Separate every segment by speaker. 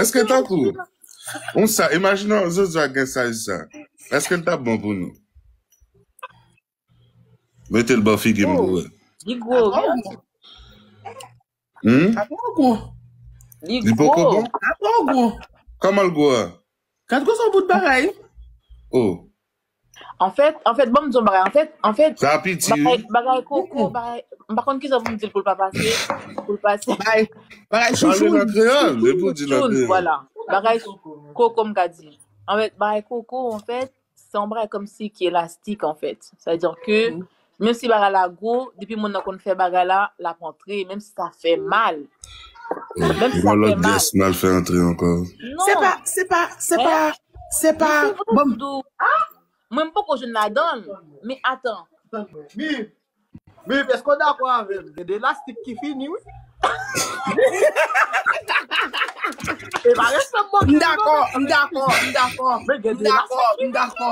Speaker 1: Eske takou? On sa, imajinan, zo zo agen sa yon sa. Eske l tap bon pou nou? Mete l bafi gen mou.
Speaker 2: Ligwo.
Speaker 1: Apongo.
Speaker 3: Ligwo. Apongo.
Speaker 1: Kamal gwa?
Speaker 3: Kat gwa son bout baray?
Speaker 1: Oh.
Speaker 2: En fait, en fait, bon bagay, en fait, en fait, bagay, bagay koko, bagay, mpa kon ki sa pou mdil pou l pa pase, pou l pase.
Speaker 3: Bagay. Bagay
Speaker 1: Parle
Speaker 3: chouchou.
Speaker 1: la kreol, le la
Speaker 2: Choun,
Speaker 1: kreol.
Speaker 2: voilà. Bagay koko mka di. En fait, bagay koko, en fait, c'est un bagay comme si qui est élastique, en fait. C'est-à-dire que, même si bagay la go, depuis mon kon fè bagay la, la rentrée, même si ça fait mal. Même si ça
Speaker 1: Bon,
Speaker 2: fait mal.
Speaker 1: mal fait entrer encore.
Speaker 2: Non.
Speaker 3: Se pa, se pa, se pa, se pa, bom,
Speaker 2: Dou. Mwen pou ko jen la don, mais attends.
Speaker 4: Mi, mi, esko da kwa avem? Gen de lastik ki fini, oui? E ba respe mwen
Speaker 3: mdako, mdako, mdako,
Speaker 4: Men gen de
Speaker 3: mdako,
Speaker 4: lastik.
Speaker 3: mdako,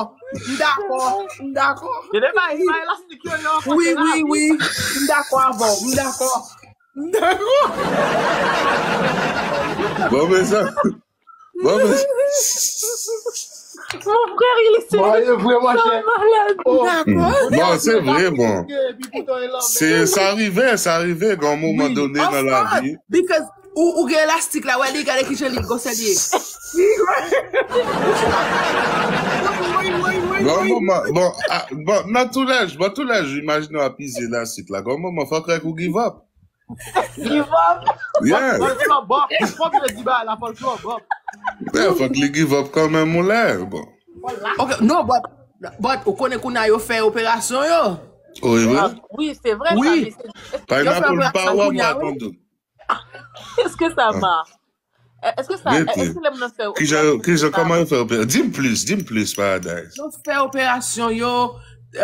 Speaker 3: mdako, mdako.
Speaker 4: Gen de ba ba elastik yo yo.
Speaker 3: Oui, oui, oui, mdako avon, mdako, mdako.
Speaker 1: Bon, mais ça. Bon, mais
Speaker 2: Mon frère, il est
Speaker 4: Bon,
Speaker 2: sérieux.
Speaker 4: chè.
Speaker 2: malade.
Speaker 4: Oh,
Speaker 3: D'accord.
Speaker 1: Bon, c'est vrai, bon. C'est, ça arrivait, ça arrivait à un moment
Speaker 3: Oui,
Speaker 1: donné dans la vie.
Speaker 3: Because ou, ou gen elastik la, wè li gade ki jen li gose liye.
Speaker 1: Bon, moment, bon, ah, bon, dans tout l'âge, bon, tout l'âge, j'imagine à piser la. Bon, moment, faut que vous give up.
Speaker 2: Give up?
Speaker 1: Yeah.
Speaker 4: Fok le di ba la.
Speaker 1: Yeah, les give up quand même, mon l'air. Bon.
Speaker 3: Ok, no, but, but, ou konen kou na yo fè operasyon yo.
Speaker 1: Oui, oui?
Speaker 2: Ah, oui, c'est vrai.
Speaker 3: Oui. Yo fè
Speaker 1: power,
Speaker 3: operasyon
Speaker 1: moi,
Speaker 3: kou
Speaker 1: attendez.
Speaker 2: Est-ce que ça marche? Est-ce que ça, est-ce que les gens font
Speaker 1: Qui j'ai, qui j'ai, comment il fait opérer? Dis-moi plus, dis-moi plus, Paradise.
Speaker 3: Yo fè operasyon yo,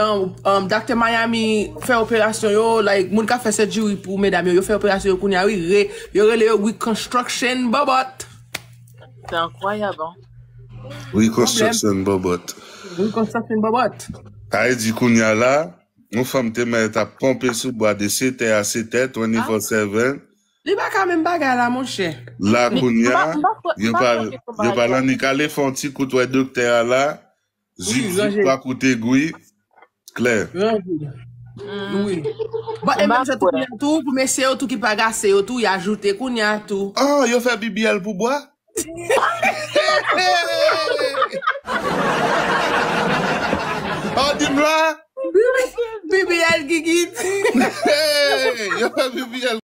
Speaker 3: um, um, Dr. Miami fè operasyon yo, like, moun ka fè jiwi pou medam yo, yo fè operasyon yo koun ya, re, yo rele yo reconstruction bobot.
Speaker 2: C'est incroyable. Hein?
Speaker 1: Reconstruction, bobot.
Speaker 3: Reconstruction bobot.
Speaker 1: Aïe, dit qu'on y a là, mon femme te met à pomper sous bois de 7 à 7 24-7.
Speaker 3: Li ba ka men bagay la, mon chè.
Speaker 1: Là,
Speaker 2: Mais
Speaker 1: qu'on y
Speaker 2: mba-
Speaker 1: a,
Speaker 2: mba-
Speaker 1: yo
Speaker 2: mba
Speaker 1: pa,
Speaker 2: konke son
Speaker 1: yo pa
Speaker 2: bagay.
Speaker 1: lan ni kale fon ti kout wè dokter là, zik zik pa koute gwi, clair.
Speaker 3: Oui. But e men se tou
Speaker 2: kwe.
Speaker 3: ya tou, pou mese yo tou ki pa gase yo tou, ya ajoute koun ya tou.
Speaker 1: Oh, yo fè BBL pou An di mla? Bibi
Speaker 3: el gigit.
Speaker 1: Yo bibi el.